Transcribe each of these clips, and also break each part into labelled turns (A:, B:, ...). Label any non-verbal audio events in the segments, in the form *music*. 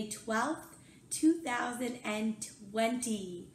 A: May 12th, 2020.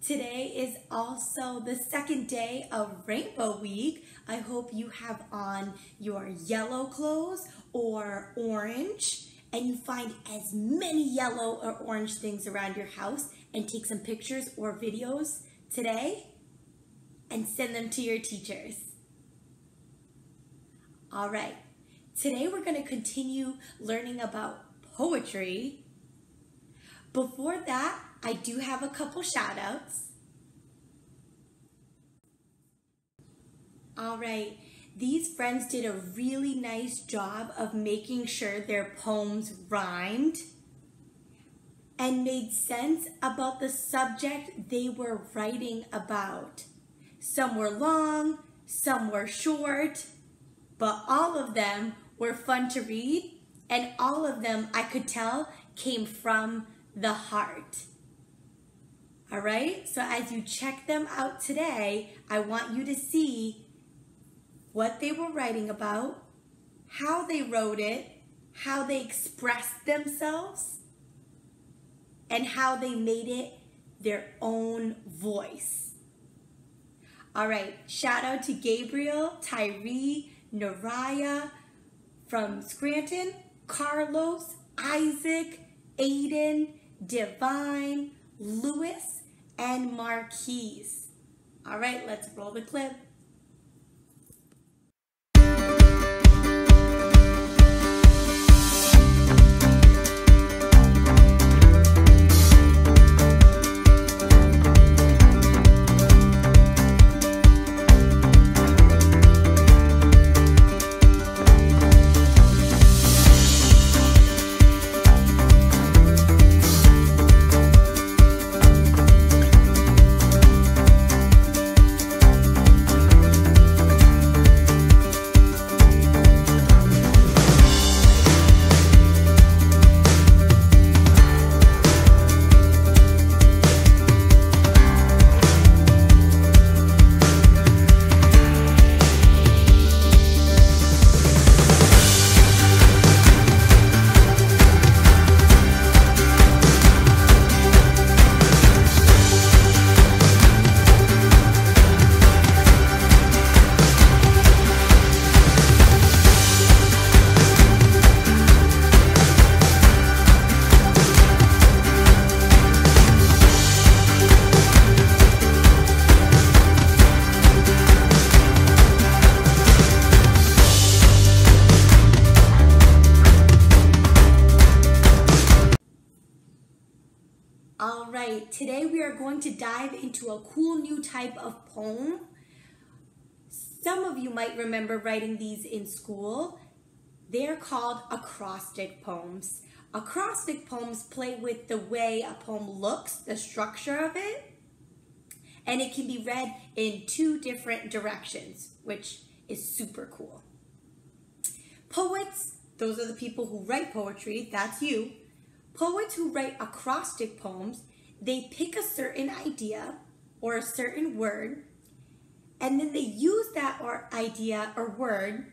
A: Today is also the second day of Rainbow Week. I hope you have on your yellow clothes or orange, and you find as many yellow or orange things around your house and take some pictures or videos today and send them to your teachers. All right, today we're going to continue learning about poetry. Before that, I do have a couple shout outs. All right, these friends did a really nice job of making sure their poems rhymed and made sense about the subject they were writing about. Some were long, some were short, but all of them were fun to read, and all of them I could tell came from the heart. All right, so as you check them out today, I want you to see what they were writing about, how they wrote it, how they expressed themselves, and how they made it their own voice. All right, shout out to Gabriel, Tyree, Naraya from Scranton, Carlos, Isaac, Aiden, Divine, Lewis, and Marquise. All right, let's roll the clip. Poem. Some of you might remember writing these in school. They're called acrostic poems. Acrostic poems play with the way a poem looks, the structure of it, and it can be read in two different directions, which is super cool. Poets, those are the people who write poetry, that's you. Poets who write acrostic poems, they pick a certain idea or a certain word, and then they use that or idea or word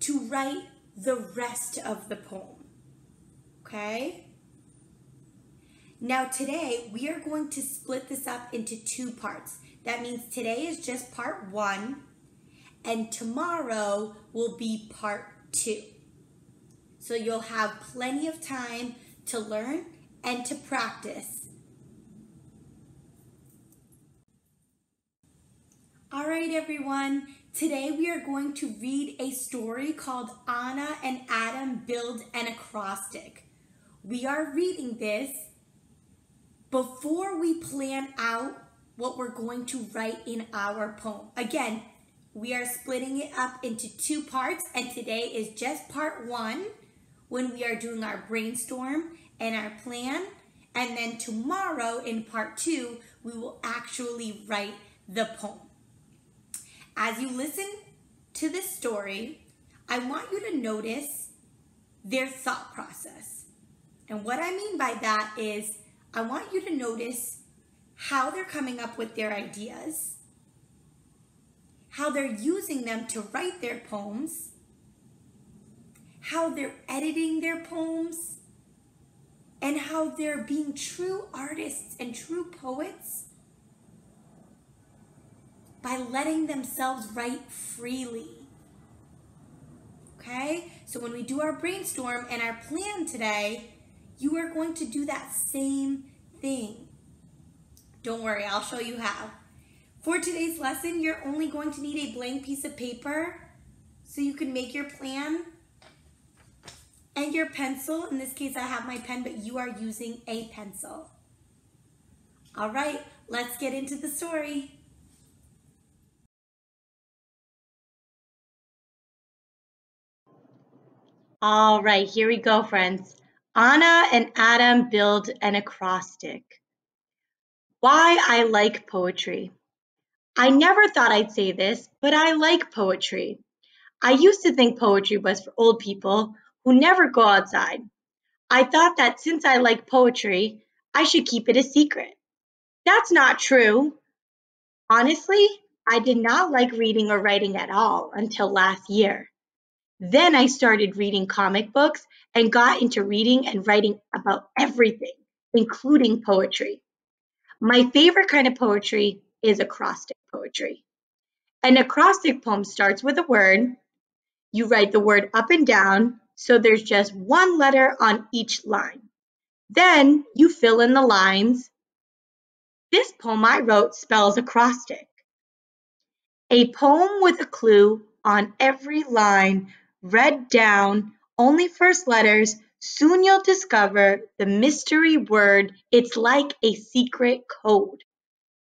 A: to write the rest of the poem. Okay? Now today, we are going to split this up into two parts. That means today is just part one, and tomorrow will be part two. So you'll have plenty of time to learn and to practice. All right, everyone. Today we are going to read a story called Anna and Adam Build an Acrostic. We are reading this before we plan out what we're going to write in our poem. Again, we are splitting it up into two parts, and today is just part one when we are doing our brainstorm and our plan. And then tomorrow in part two, we will actually write the poem. As you listen to this story, I want you to notice their thought process. And what I mean by that is I want you to notice how they're coming up with their ideas, how they're using them to write their poems, how they're editing their poems and how they're being true artists and true poets by letting themselves write freely. Okay? So when we do our brainstorm and our plan today, you are going to do that same thing. Don't worry, I'll show you how. For today's lesson, you're only going to need a blank piece of paper so you can make your plan and your pencil. In this case, I have my pen, but you are using a pencil. All right, let's get into the story. All right, here we go, friends. Anna and Adam build an acrostic. Why I like poetry. I never thought I'd say this, but I like poetry. I used to think poetry was for old people who never go outside. I thought that since I like poetry, I should keep it a secret. That's not true. Honestly, I did not like reading or writing at all until last year. Then I started reading comic books and got into reading and writing about everything, including poetry. My favorite kind of poetry is acrostic poetry. An acrostic poem starts with a word. You write the word up and down, so there's just one letter on each line. Then you fill in the lines. This poem I wrote spells acrostic. A poem with a clue on every line read down only first letters, soon you'll discover the mystery word. It's like a secret code.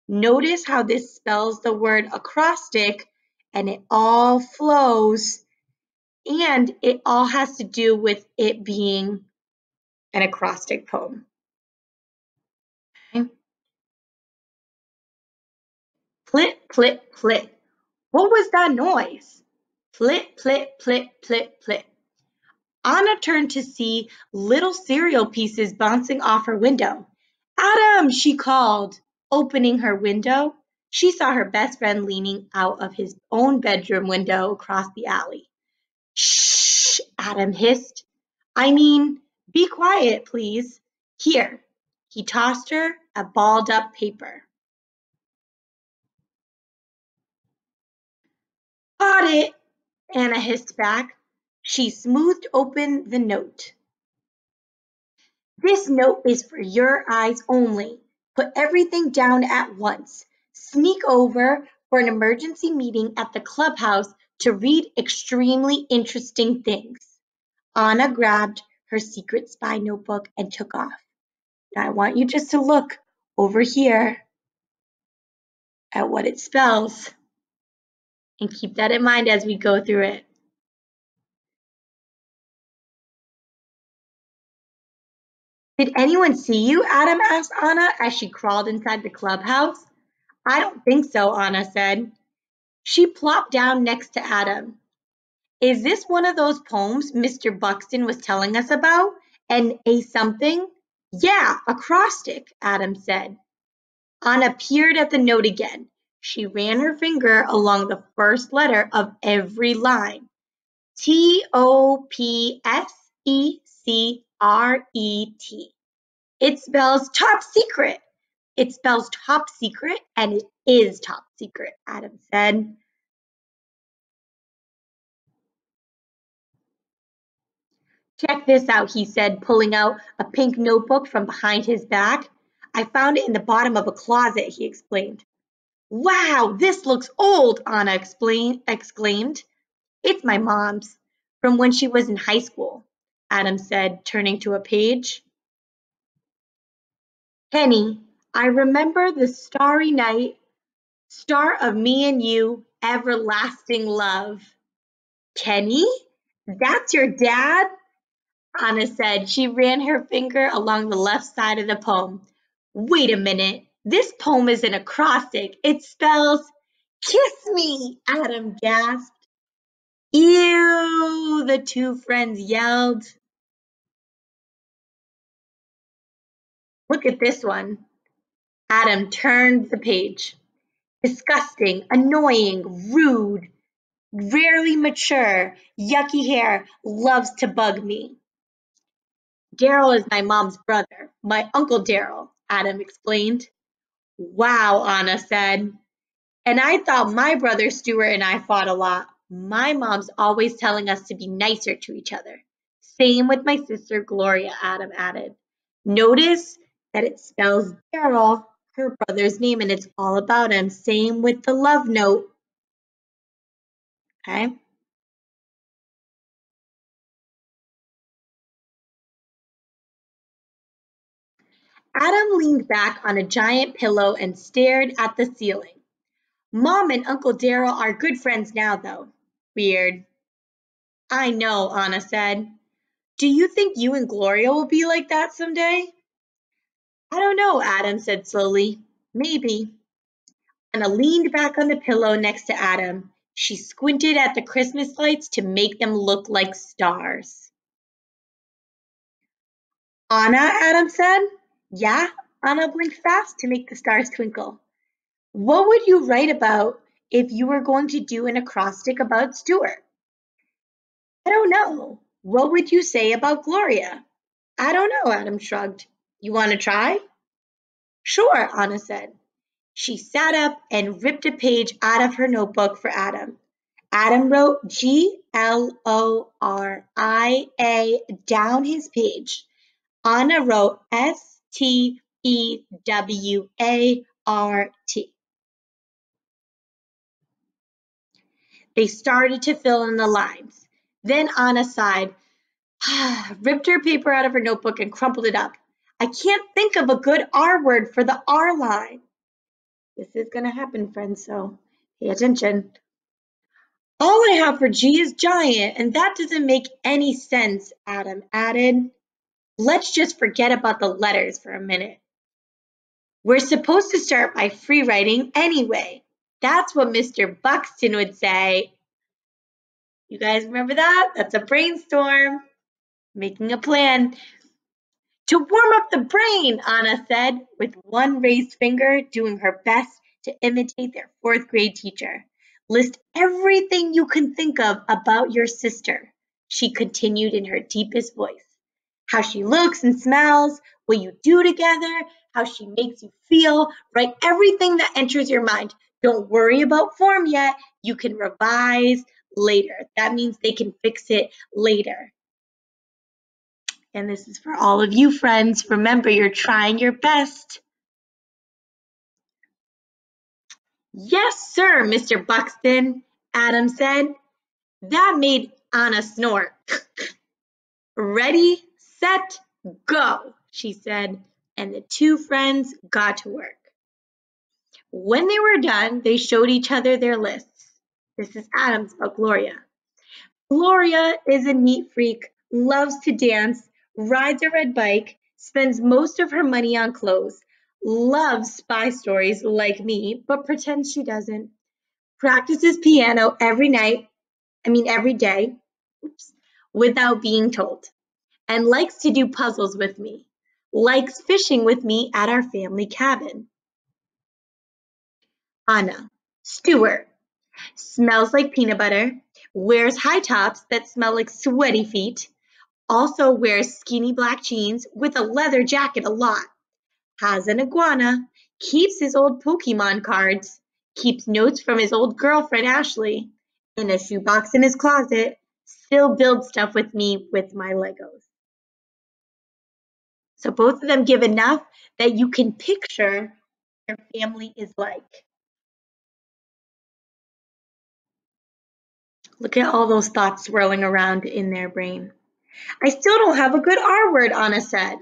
A: Notice how this spells the word acrostic and it all flows and it all has to do with it being an acrostic poem. Okay. Plit, plit, plit. What was that noise? Plit, plit, plit, plit, plit. Anna turned to see little cereal pieces bouncing off her window. Adam, she called. Opening her window, she saw her best friend leaning out of his own bedroom window across the alley. Shh, Adam hissed. I mean, be quiet, please. Here. He tossed her a balled up paper. Got it, Anna hissed back. She smoothed open the note. This note is for your eyes only. Put everything down at once. Sneak over for an emergency meeting at the clubhouse to read extremely interesting things. Anna grabbed her secret spy notebook and took off. Now I want you just to look over here at what it spells and keep that in mind as we go through it. Did anyone see you? Adam asked Anna as she crawled inside the clubhouse. I don't think so, Anna said. She plopped down next to Adam. Is this one of those poems Mr. Buxton was telling us about? And a something? Yeah, acrostic, Adam said. Anna peered at the note again. She ran her finger along the first letter of every line. T O P S E C R E T. It spells top secret. It spells top secret and it is top secret, Adam said. Check this out, he said, pulling out a pink notebook from behind his back. I found it in the bottom of a closet, he explained. Wow, this looks old, Anna exclaimed. It's my mom's, from when she was in high school, Adam said, turning to a page. Kenny, I remember the starry night, star of me and you, everlasting love. Kenny? That's your dad? Anna said. She ran her finger along the left side of the poem. Wait a minute. This poem is an acrostic. It spells kiss me, Adam gasped. Ew, the two friends yelled. Look at this one. Adam turned the page. Disgusting, annoying, rude. rarely mature, yucky hair loves to bug me. Daryl is my mom's brother, my Uncle Daryl, Adam explained. Wow, Anna said. And I thought my brother Stewart and I fought a lot. My mom's always telling us to be nicer to each other. Same with my sister Gloria, Adam added. Notice that it spells Daryl, her brother's name, and it's all about him. Same with the love note. Okay. Adam leaned back on a giant pillow and stared at the ceiling. Mom and Uncle Daryl are good friends now, though. Weird. I know, Anna said. Do you think you and Gloria will be like that someday? I don't know, Adam said slowly. Maybe. Anna leaned back on the pillow next to Adam. She squinted at the Christmas lights to make them look like stars. Anna, Adam said. Yeah, Anna blinked fast to make the stars twinkle. What would you write about if you were going to do an acrostic about Stewart? I don't know. What would you say about Gloria? I don't know, Adam shrugged. You want to try? Sure, Anna said. She sat up and ripped a page out of her notebook for Adam. Adam wrote G L O R I A down his page. Anna wrote S T E W A R T. They started to fill in the lines. Then Anna sighed, ripped her paper out of her notebook and crumpled it up. I can't think of a good R word for the R line. This is going to happen, friends, so pay attention. All I have for G is giant, and that doesn't make any sense, Adam added. Let's just forget about the letters for a minute. We're supposed to start by free writing anyway. That's what Mr. Buxton would say. You guys remember that? That's a brainstorm. Making a plan. To warm up the brain, Anna said, with one raised finger doing her best to imitate their fourth grade teacher. List everything you can think of about your sister, she continued in her deepest voice how she looks and smells, what you do together, how she makes you feel. Write everything that enters your mind. Don't worry about form yet. You can revise later. That means they can fix it later. And this is for all of you friends. Remember, you're trying your best. Yes, sir, Mr. Buxton, Adam said. That made Anna snort. *laughs* Ready, set, go, she said, and the two friends got to work. When they were done, they showed each other their lists. This is Adam's about Gloria. Gloria is a neat freak, loves to dance, rides a red bike, spends most of her money on clothes, loves spy stories like me, but pretends she doesn't, practices piano every night, I mean every day, oops, without being told and likes to do puzzles with me, likes fishing with me at our family cabin. Anna, Stewart, smells like peanut butter, wears high tops that smell like sweaty feet, also wears skinny black jeans with a leather jacket a lot, has an iguana, keeps his old Pokemon cards, keeps notes from his old girlfriend Ashley, in a shoebox in his closet, still builds stuff with me with my Legos. So both of them give enough that you can picture their family is like. Look at all those thoughts swirling around in their brain. I still don't have a good R word, Anna said.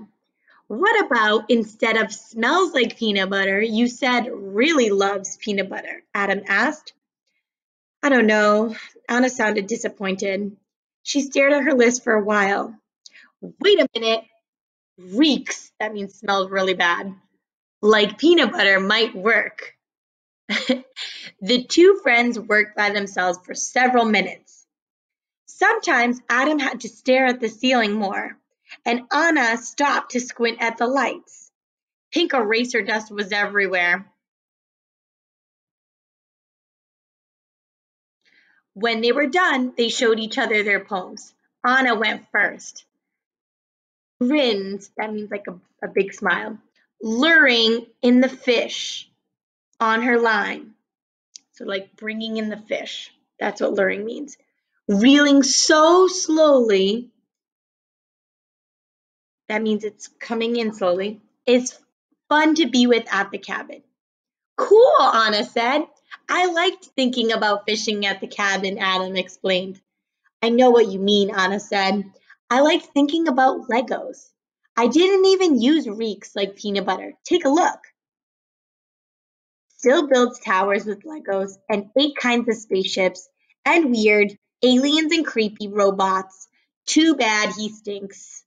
A: What about instead of smells like peanut butter, you said really loves peanut butter? Adam asked. I don't know. Anna sounded disappointed. She stared at her list for a while. Wait a minute, reeks, that means smells really bad, like peanut butter might work. *laughs* the two friends worked by themselves for several minutes. Sometimes Adam had to stare at the ceiling more, and Anna stopped to squint at the lights. Pink eraser dust was everywhere. When they were done, they showed each other their poems. Anna went first. Grinned, that means like a, a big smile, luring in the fish on her line. So, like bringing in the fish. That's what luring means. Reeling so slowly, that means it's coming in slowly, is fun to be with at the cabin. Cool, Anna said. I liked thinking about fishing at the cabin, Adam explained. I know what you mean, Anna said. I like thinking about Legos. I didn't even use reeks like peanut butter. Take a look. Still builds towers with Legos and eight kinds of spaceships and weird aliens and creepy robots. Too bad he stinks.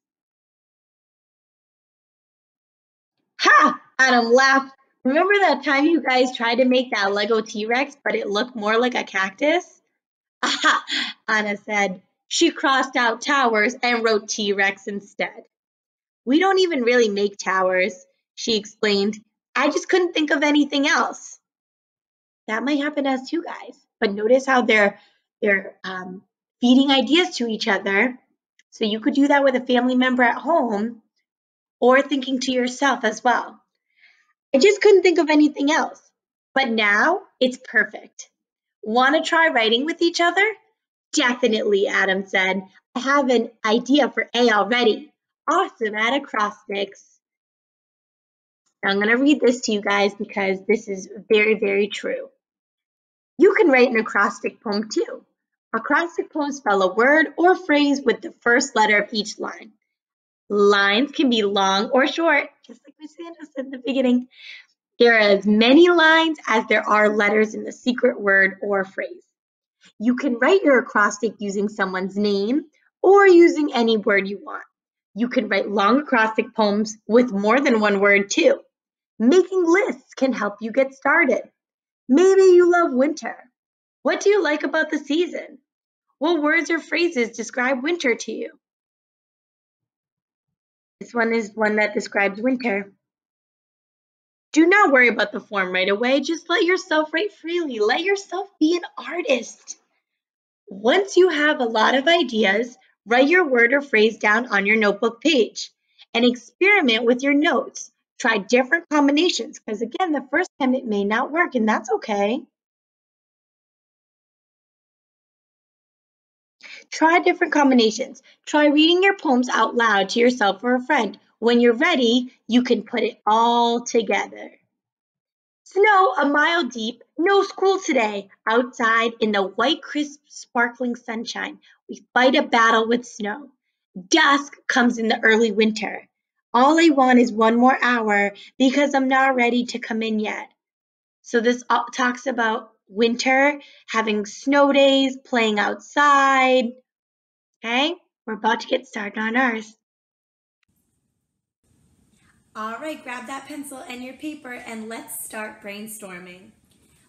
A: Ha! Adam laughed. Remember that time you guys tried to make that Lego T-Rex, but it looked more like a cactus? Aha! *laughs* Anna said. She crossed out towers and wrote T-Rex instead. We don't even really make towers, she explained. I just couldn't think of anything else. That might happen to us too, guys. But notice how they're they're um, feeding ideas to each other. So you could do that with a family member at home or thinking to yourself as well. I just couldn't think of anything else. But now it's perfect. Want to try writing with each other? Definitely, Adam said. I have an idea for A already. Awesome at acrostics. I'm going to read this to you guys because this is very, very true. You can write an acrostic poem too. Acrostic poems spell a word or phrase with the first letter of each line. Lines can be long or short, just like Miss Sanders said in the beginning. There are as many lines as there are letters in the secret word or phrase. You can write your acrostic using someone's name or using any word you want. You can write long acrostic poems with more than one word too. Making lists can help you get started. Maybe you love winter. What do you like about the season? What words or phrases describe winter to you? This one is one that describes winter. Do not worry about the form right away. Just let yourself write freely. Let yourself be an artist. Once you have a lot of ideas, write your word or phrase down on your notebook page and experiment with your notes. Try different combinations because, again, the first time it may not work, and that's okay. Try different combinations. Try reading your poems out loud to yourself or a friend. When you're ready, you can put it all together. Snow a mile deep, no school today. Outside in the white, crisp, sparkling sunshine, we fight a battle with snow. Dusk comes in the early winter. All I want is one more hour because I'm not ready to come in yet. So this talks about winter, having snow days, playing outside. Okay, we're about to get started on ours. All right, grab that pencil and your paper and let's start brainstorming.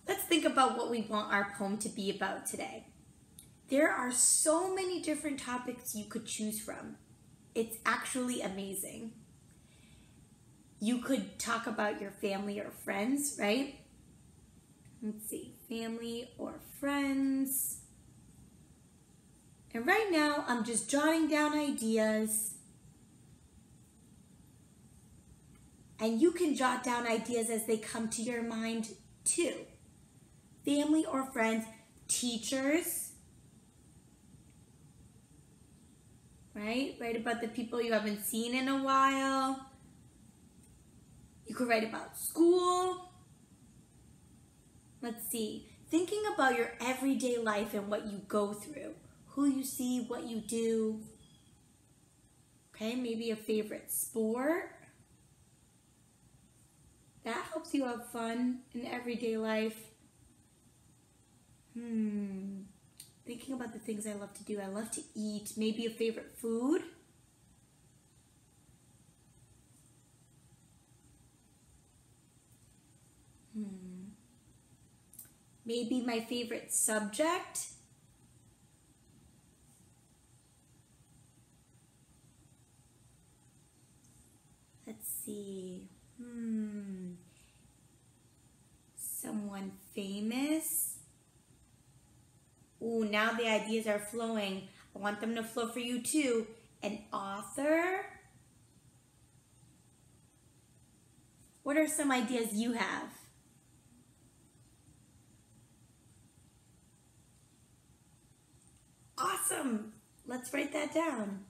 A: Let's think about what we want our poem to be about today. There are so many different topics you could choose from. It's actually amazing. You could talk about your family or friends, right? Let's see, family or friends. And right now, I'm just jotting down ideas. And you can jot down ideas as they come to your mind too. Family or friends, teachers, right? Write about the people you haven't seen in a while. You could write about school, Let's see. Thinking about your everyday life and what you go through, who you see, what you do. Okay, maybe a favorite sport. That helps you have fun in everyday life. Hmm. Thinking about the things I love to do. I love to eat. Maybe a favorite food. Hmm. Maybe my favorite subject. Let's see. Hmm. Famous. Ooh, now the ideas are flowing. I want them to flow for you too. An author. What are some ideas you have? Awesome. Let's write that down.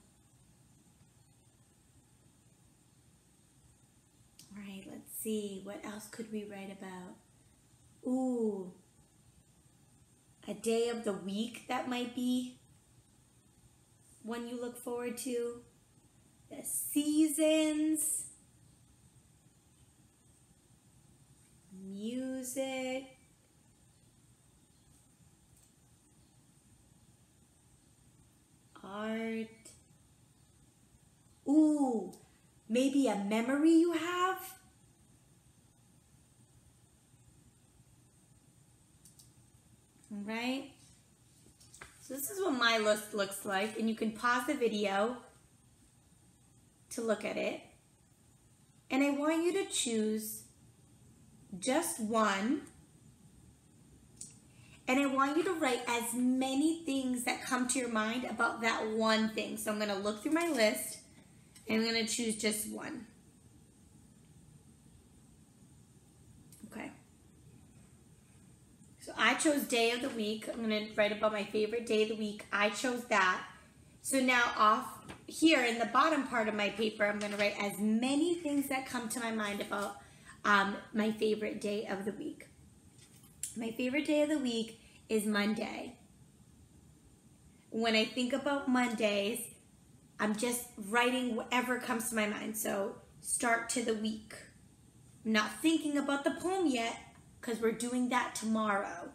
A: All right, let's see. What else could we write about? Ooh, a day of the week that might be one you look forward to. The seasons, music, art. Ooh, maybe a memory you have. Right. So this is what my list looks like, and you can pause the video to look at it. And I want you to choose just one and I want you to write as many things that come to your mind about that one thing. So I'm going to look through my list and I'm going to choose just one. Okay. So I chose day of the week. I'm to write about my favorite day of the week. I chose that. So now off here in the bottom part of my paper, I'm to write as many things that come to my mind about um, my favorite day of the week. My favorite day of the week is Monday. When I think about Mondays, I'm just writing whatever comes to my mind. So, start to the week. I'm not thinking about the poem yet because we're doing that tomorrow.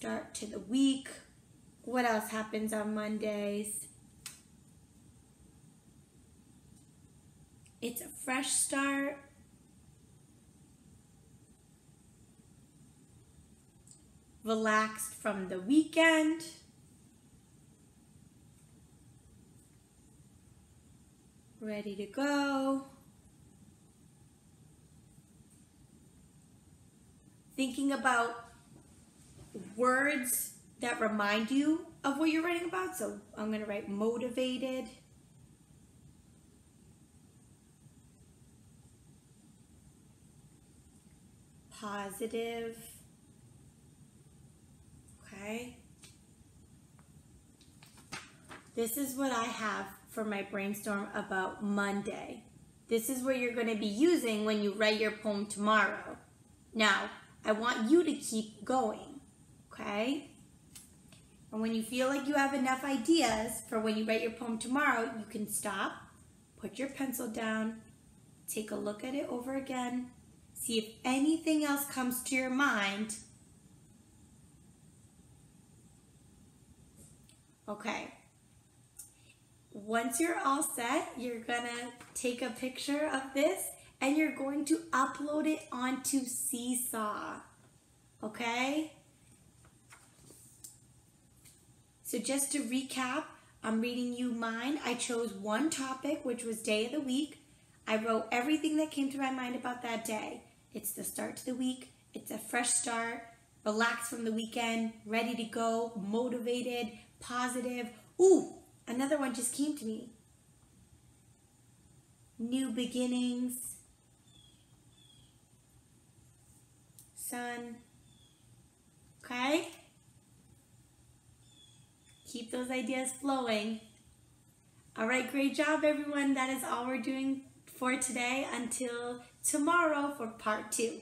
A: Start to the week. What else happens on Mondays? It's a fresh start. relaxed from the weekend. Ready to go. Thinking about words that remind you of what you're writing about. So I'm going to write motivated. Positive okay? This is what I have for my brainstorm about Monday. This is what you're going to be using when you write your poem tomorrow. Now, I want you to keep going, okay? And when you feel like you have enough ideas for when you write your poem tomorrow, you can stop, put your pencil down, take a look at it over again, see if anything else comes to your mind Okay. Once you're all set, you're gonna take a picture of this and you're going to upload it onto Seesaw. Okay? So just to recap, I'm reading you mine. I chose one topic, which was day of the week. I wrote everything that came to my mind about that day. It's the start to the week. It's a fresh start. Relax from the weekend. Ready to go. Motivated positive. Ooh, another one just came to me. New beginnings. Sun. Okay? Keep those ideas flowing. All right, great job, everyone. That is all we're doing for today until tomorrow for part two.